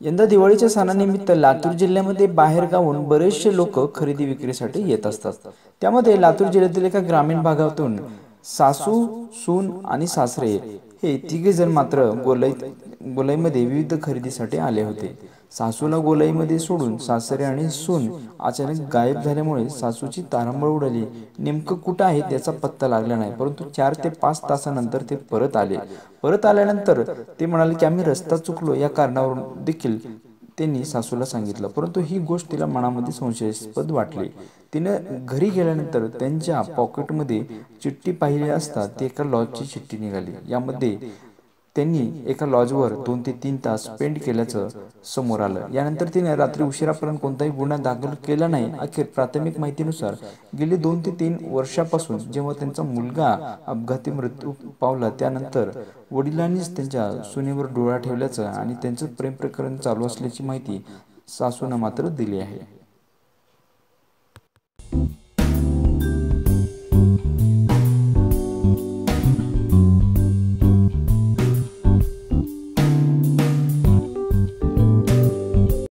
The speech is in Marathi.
यंदा दिवाळीच्या सणानिमित्त लातूर जिल्ह्यामध्ये बाहेर गावून बरेचसे लोक खरेदी विक्रीसाठी येत असतात. त्यामध्ये लातूर जिल्ह्यातील एका ग्रामीण भागातून सासू सून आणि सासरे हे तिघे जण मात्र गोलाई गोलाईमध्ये विविध खरेदीसाठी आले होते. सासूला गोलाईमध्ये सोडून सासरे आणि सून अचानक गायब झाल्यामुळे सासूची तारांबळ उडाली. नेमकं कुठं आहे त्याचा पत्ता लागला नाही परंतु चार ते पाच तासानंतर ते परत आले. परत आल्यानंतर ते म्हणाले की आम्ही रस्ता चुकलो या कारणावरून देखील त्यांनी सासूला सांगितलं. परंतु ही गोष्ट तिला मनामध्ये संशयास्पद वाटली. तिनं घरी गेल्यानंतर त्यांच्या पॉकेटमध्ये चिठ्ठी पाहिली असता ती एका लॉजची चिठ्ठी निघाली. यामध्ये त्यांनी एका लॉजवर दोन ते तीन तास स्पेंड केल्याचं समोर आलं. यानंतर तिने रात्री उशिरापर्यंत कोणताही गुन्हा दाखल केला नाही. अखेर प्राथमिक माहितीनुसार गेली दोन ते तीन वर्षापासून जेव्हा त्यांचा मुलगा अपघाती मृत्यू पावला त्यानंतर वडिलांनीच त्यांच्या सुनेवर डोळा ठेवल्याचं आणि त्यांचं प्रेम प्रकरण चालू असल्याची माहिती सासूनं मात्र दिली आहे.